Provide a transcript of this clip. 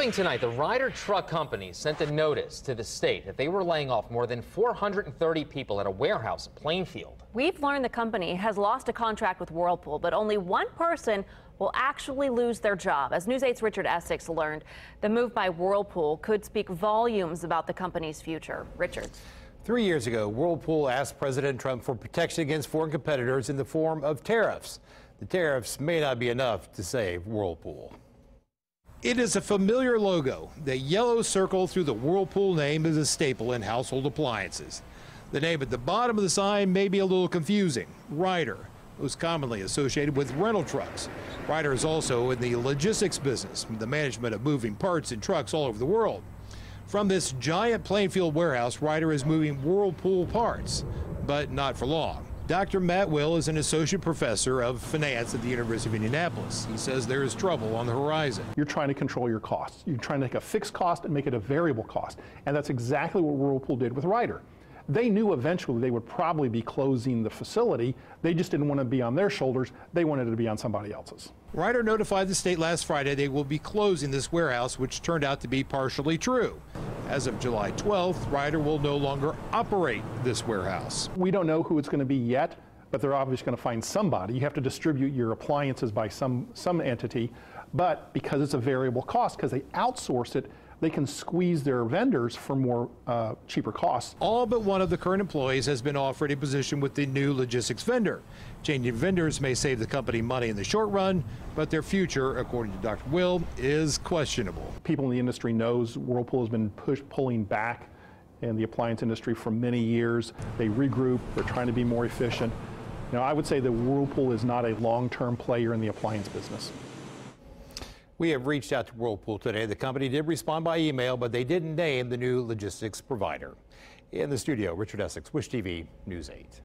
Topping tonight, the Ryder Truck Company sent a notice to the state that they were laying off more than 430 people at a warehouse in Plainfield. We've learned the company has lost a contract with Whirlpool, but only one person will actually lose their job. As News 8's Richard Essex learned, the move by Whirlpool could speak volumes about the company's future. Richard. Three years ago, Whirlpool asked President Trump for protection against foreign competitors in the form of tariffs. The tariffs may not be enough to save Whirlpool. It is a familiar logo. The yellow circle through the Whirlpool name is a staple in household appliances. The name at the bottom of the sign may be a little confusing Ryder, most commonly associated with rental trucks. Ryder is also in the logistics business, the management of moving parts and trucks all over the world. From this giant Plainfield warehouse, Ryder is moving Whirlpool parts, but not for long. Dr. Matt Will is an associate professor of finance at the University of Indianapolis. He says there is trouble on the horizon. You're trying to control your costs. You're trying to take a fixed cost and make it a variable cost. And that's exactly what Whirlpool did with Ryder. They knew eventually they would probably be closing the facility. They just didn't want to be on their shoulders. They wanted it to be on somebody else's. Ryder notified the state last Friday they will be closing this warehouse, which turned out to be partially true. As of July 12th, Ryder will no longer operate this warehouse. We don't know who it's going to be yet, but they're obviously going to find somebody. You have to distribute your appliances by some, some entity, but because it's a variable cost, because they outsource it, they can squeeze their vendors for more uh, cheaper costs. All but one of the current employees has been offered a position with the new logistics vendor. Changing vendors may save the company money in the short run, but their future, according to Dr. Will, is questionable. People in the industry knows Whirlpool has been push, pulling back in the appliance industry for many years. They regroup, they're trying to be more efficient. Now, I would say that Whirlpool is not a long-term player in the appliance business. We have reached out to Whirlpool today. The company did respond by email, but they didn't name the new logistics provider. In the studio, Richard Essex, Wish TV News 8.